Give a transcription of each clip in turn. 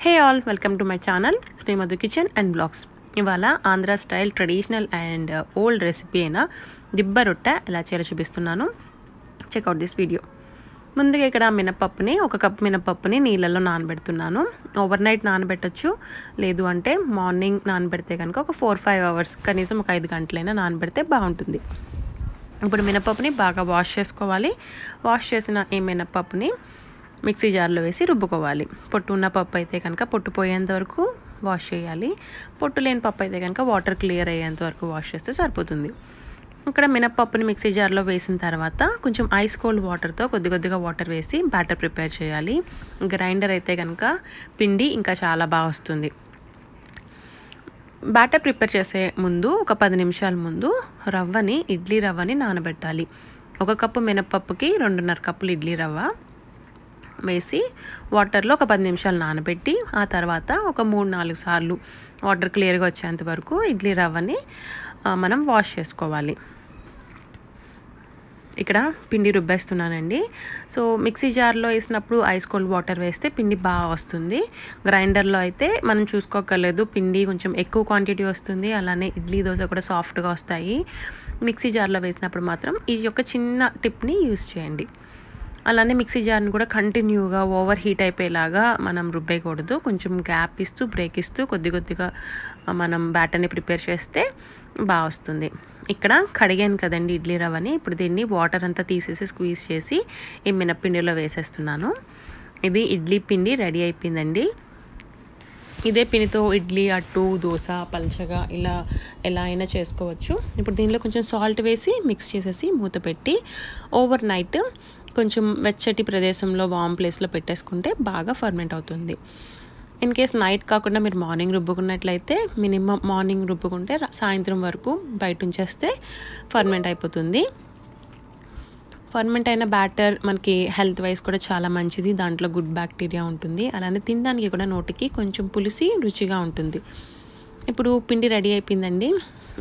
Hey all welcome to my channel Srimadhu kitchen and blogs. ఇవాళ Andhra style traditional and old recipe అయిన దిబ్బ రొట్టె ఎలా చేయాలో చూపిస్తున్నాను. చెక్అవుట్ దిస్ వీడియో ముందుగా ఇక్కడ మినపప్పుని ఒక కప్ మినపప్పుని నీళ్ళల్లో నానబెడుతున్నాను. ఓవర్ నైట్ నానబెట్టచ్చు లేదు అంటే మార్నింగ్ నానబెడితే కనుక ఒక ఫోర్ ఫైవ్ అవర్స్ కనీసం ఒక ఐదు గంటలైనా నానబెడితే బాగుంటుంది. ఇప్పుడు మినపప్పుని బాగా వాష్ చేసుకోవాలి. వాష్ చేసిన ఈ మినపప్పుని మిక్సీ జార్లో వేసి రుబ్బుకోవాలి. పొట్టు ఉన్న పప్పు అయితే కనుక పొట్టు పోయేంత వరకు వాష్ చేయాలి. పొట్టు లేని పప్పు అయితే కనుక వాటర్ క్లియర్ అయ్యేంత వరకు వాష్ చేస్తే సరిపోతుంది. ఇక్కడ మినపప్పుని మిక్సీ జార్లో వేసిన తర్వాత కొంచెం ఐస్ కోల్డ్ వాటర్తో కొద్ది కొద్దిగా వాటర్ వేసి బ్యాటర్ ప్రిపేర్ చేయాలి. గ్రైండర్ అయితే కనుక పిండి ఇంకా చాలా బాగా వస్తుంది. బ్యాటర్ ప్రిపేర్ చేసే ముందు ఒక పది నిమిషాల ముందు రవ్వని ఇడ్లీ రవ్వని నానబెట్టాలి. ఒక కప్పు మినపప్పుకి రెండున్నర కప్పులు ఇడ్లీ రవ్వ. వేసి వాటర్లో ఒక పది నిమిషాలు నానబెట్టి ఆ తర్వాత ఒక మూడు నాలుగు సార్లు వాటర్ క్లియర్గా వచ్చేంత వరకు ఇడ్లీ రవ్వని మనం వాష్ చేసుకోవాలి. ఇక్కడ పిండి రుబ్బేస్తున్నానండి. సో మిక్సీ జార్లో వేసినప్పుడు ఐస్ కోల్డ్ వాటర్ వేస్తే పిండి బాగా వస్తుంది. గ్రైండర్లో అయితే మనం చూసుకోకర్లేదు పిండి కొంచెం ఎక్కువ క్వాంటిటీ వస్తుంది. అలానే ఇడ్లీ దోశ కూడా సాఫ్ట్గా వస్తాయి. మిక్సీ జార్లో వేసినప్పుడు మాత్రం ఈ యొక్క చిన్న టిప్ని యూస్ చేయండి. అలానే మిక్సీ జార్ని కూడా కంటిన్యూగా ఓవర్ హీట్ అయిపోయేలాగా మనం రుబ్బేయకూడదు. కొంచెం గ్యాప్ ఇస్తూ బ్రేక్ ఇస్తూ కొద్ది కొద్దిగా మనం బ్యాటర్ని ప్రిపేర్ చేస్తే బాగా వస్తుంది. ఇక్కడ కడిగాను కదండి ఇడ్లీ రవ్వని. ఇప్పుడు దీన్ని వాటర్ అంతా తీసేసి స్క్వీజ్ చేసి ఈ మినప్పిండిలో వేసేస్తున్నాను. ఇది ఇడ్లీ పిండి రెడీ అయిపోయిందండి. ఇదే పిండితో ఇడ్లీ అట్టు దోశ పల్చగా ఇలా ఎలా అయినా చేసుకోవచ్చు. ఇప్పుడు దీనిలో కొంచెం సాల్ట్ వేసి మిక్స్ చేసేసి మూత పెట్టి ఓవర్ నైట్ కొంచెం వెచ్చటి ప్రదేశంలో వామ్ ప్లేస్లో పెట్టేసుకుంటే బాగా ఫర్మెంట్ అవుతుంది. ఇన్ కేస్ నైట్ కాకుండా మీరు మార్నింగ్ రుబ్బుకున్నట్లయితే మినిమం మార్నింగ్ రుబ్బుకుంటే సాయంత్రం వరకు బయట ఉంచేస్తే ఫర్మెంట్ అయిపోతుంది. ఫర్మెంట్ అయిన బ్యాటర్ మనకి హెల్త్ వైజ్ కూడా చాలా మంచిది. దాంట్లో గుడ్ బ్యాక్టీరియా ఉంటుంది. అలానే తినడానికి కూడా నోటికి కొంచెం పులిసి రుచిగా ఉంటుంది. ఇప్పుడు పిండి రెడీ అయిపోయిందండి.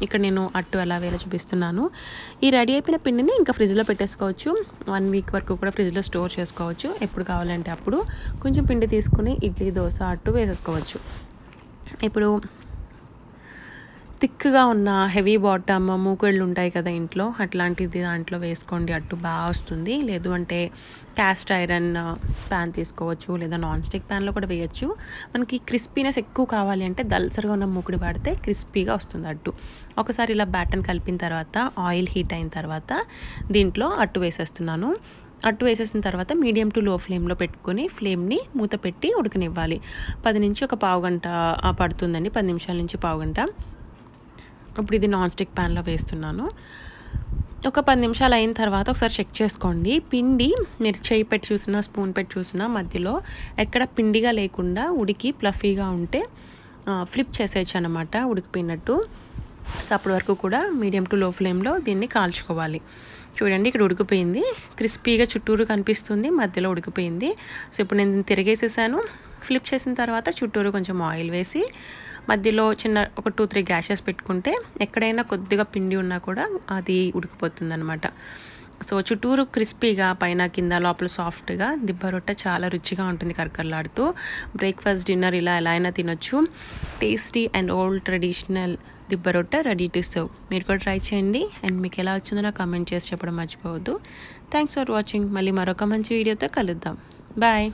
ఇక్కడ నేను అట్టు ఎలా వేలా చూపిస్తున్నాను. ఈ రెడీ అయిపోయిన పిండిని ఇంకా ఫ్రిడ్జ్లో పెట్టేసుకోవచ్చు. వన్ వీక్ వరకు కూడా ఫ్రిడ్జ్లో స్టోర్ చేసుకోవచ్చు. ఎప్పుడు కావాలంటే అప్పుడు. కొంచెం పిండి తీసుకుని ఇడ్లీ దోశ అట్టు వేసేసుకోవచ్చు. ఇప్పుడు థిక్గా ఉన్న హెవీ బాటమ్ మూకుళ్ళు ఉంటాయి కదా ఇంట్లో అట్లాంటిది దాంట్లో వేసుకోండి అట్టు బాగా వస్తుంది. లేదు అంటే క్యాస్ట్ ఐరన్ ప్యాన్ తీసుకోవచ్చు లేదా నాన్ స్టిక్ ప్యాన్లో కూడా వేయచ్చు. మనకి క్రిస్పీనెస్ ఎక్కువ కావాలి అంటే దల్సరిగా ఉన్న మూకుడు వాడితే క్రిస్పీగా వస్తుంది అట్టు. ఒకసారి ఇలా బ్యాటన్ కలిపిన తర్వాత ఆయిల్ హీట్ అయిన తర్వాత దీంట్లో అట్టు వేసేస్తున్నాను. అట్టు వేసేసిన తర్వాత మీడియం టు లో ఫ్లేమ్లో పెట్టుకొని ఫ్లేమ్ని మూత పెట్టి ఉడకనివ్వాలి. పది నుంచి ఒక పావు గంట పడుతుందండి పది నిమిషాల నుంచి పావు గంట. ఇప్పుడు ఇది నాన్ స్టిక్ ప్యాన్లో వేస్తున్నాను. ఒక పది నిమిషాలు అయిన తర్వాత ఒకసారి చెక్ చేసుకోండి. పిండి మీరు చేయి పెట్టి చూసినా స్పూన్ పెట్టి చూసినా మధ్యలో ఎక్కడ పిండిగా లేకుండా ఉడికి ప్లఫీగా ఉంటే ఫ్లిప్ చేసేయచ్చు అనమాట ఉడికిపోయినట్టు. సో అప్పటి వరకు కూడా మీడియం టు లో ఫ్లేమ్లో దీన్ని కాల్చుకోవాలి. చూడండి ఇక్కడ ఉడికిపోయింది. క్రిస్పీగా చుట్టూరు కనిపిస్తుంది మధ్యలో ఉడికిపోయింది. సో ఇప్పుడు నేను తిరిగేసేసాను. ఫ్లిప్ చేసిన తర్వాత చుట్టూరు కొంచెం ఆయిల్ వేసి మధ్యలో చిన్న ఒక టూ త్రీ గ్యాషెస్ పెట్టుకుంటే ఎక్కడైనా కొద్దిగా పిండి ఉన్నా కూడా అది ఉడికిపోతుంది అనమాట సో చుట్టూరు క్రిస్పీగా పైన కింద లోపల సాఫ్ట్గా దిబ్బ రొట్టె చాలా రుచిగా ఉంటుంది కరకరలాడుతూ. బ్రేక్ఫాస్ట్ డిన్నర్ ఇలా ఎలా అయినా తినొచ్చు. టేస్టీ అండ్ ఓల్డ్ ట్రెడిషనల్ దిబ్బ రొట్టె రెడీ టు సర్వ్ మీరు కూడా ట్రై చేయండి. అండ్ మీకు ఎలా వచ్చిందో నాకు కమెంట్ చేసి చెప్పడం మర్చిపోవద్దు. థ్యాంక్స్ ఫర్ వాచింగ్ మళ్ళీ మరొక మంచి వీడియోతో కలుద్దాం. బాయ్